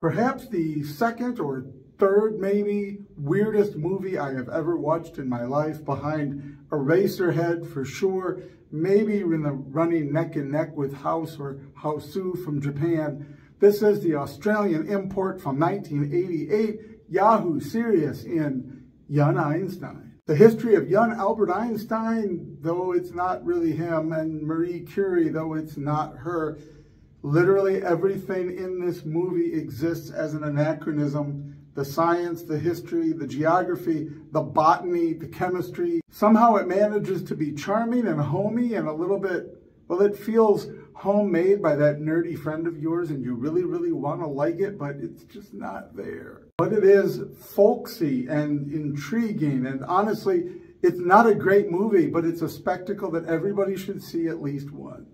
Perhaps the second or third, maybe, weirdest movie I have ever watched in my life, behind Eraserhead for sure, maybe in the running neck and neck with House or Hausu from Japan. This is the Australian import from 1988, Yahoo Serious in Young Einstein. The history of young Albert Einstein, though it's not really him, and Marie Curie, though it's not her, Literally everything in this movie exists as an anachronism. The science, the history, the geography, the botany, the chemistry. Somehow it manages to be charming and homey and a little bit, well, it feels homemade by that nerdy friend of yours and you really, really want to like it, but it's just not there. But it is folksy and intriguing and honestly, it's not a great movie, but it's a spectacle that everybody should see at least once.